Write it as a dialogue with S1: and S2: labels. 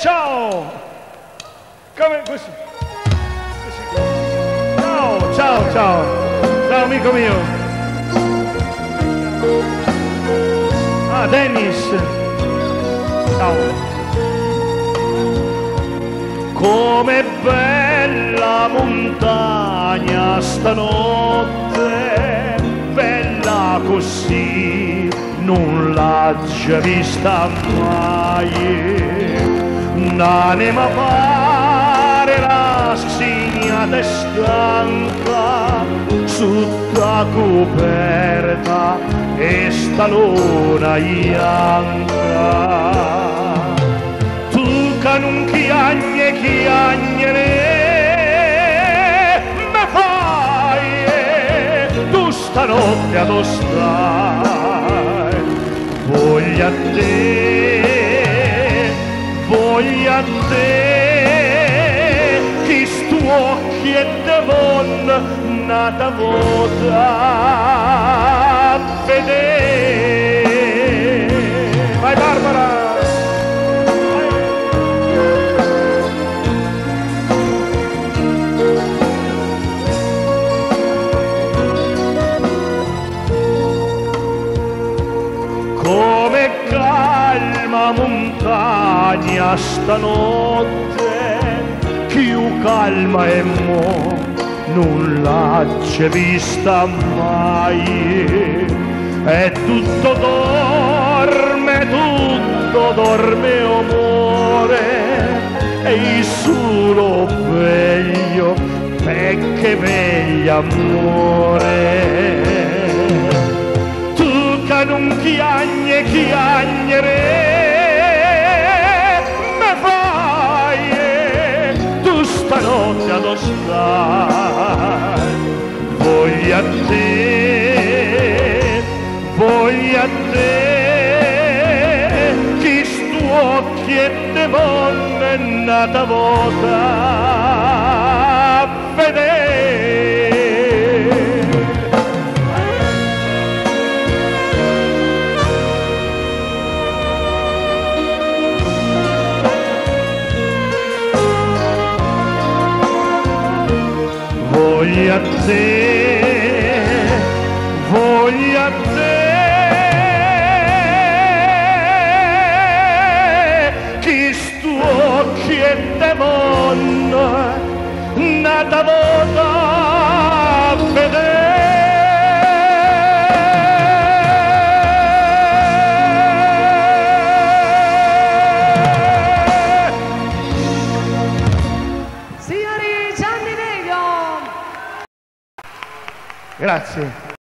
S1: Ciao! Come così? Ciao, ciao, ciao! Ciao amico mio! Ah, Dennis! Ciao! Com'è bella montagna stanotte, bella così, non l'ha già vista mai. Un'anima pare la scignata e stanca, sotto coperta e sta luna bianca non chiagne chiagnere me fai tu stanotte ad stai voglio a te voglio a chi stu occhi e devon nata vota vedere montagna stanotte, più calma e mo non l'ha vista mai. E tutto dorme, tutto dorme amore, e il solo veglio, perché veglia amore stanotte ad stai voglio a te voglio a te chi stu occhi e te vonne nata vota vedere Βόλιαψε, βόλιαψε κι στου όχι εντεμόν να τα βοτάω Grazie.